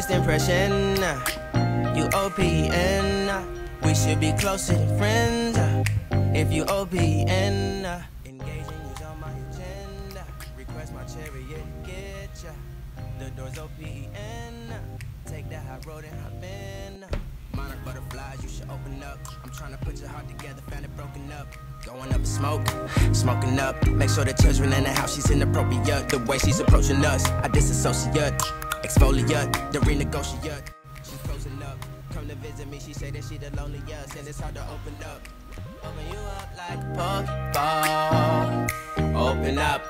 First impression, you OPN. We should be closer than friends. If you OPN, engaging you's on my agenda. Request my chariot, get ya. The door's OPN. Take that high road and hop in. Monarch butterflies, you should open up. I'm trying to put your heart together, found it broken up. Going up smoke, smoking up. Make sure the children in the house, she's inappropriate. The way she's approaching us, I disassociate. Exfoliate, the renegotiate. She's frozen up. Come to visit me, she said that she the loneliest, and it's hard to open up. Open you up like Pokeball. Open up,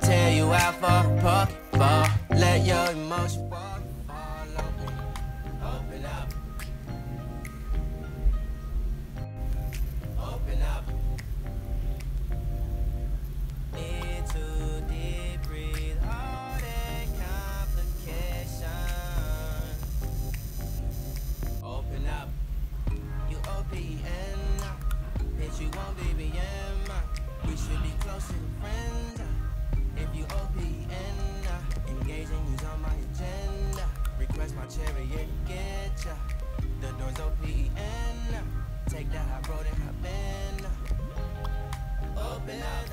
tear you out for Pokeball. Let your emotion walk. OPN. Bitch, you won't BBM. We should be closer than friends. If you OPN, engaging you's on my agenda. Request my chariot, get ya. The door's OPN. Take that high road and hop in. Open up.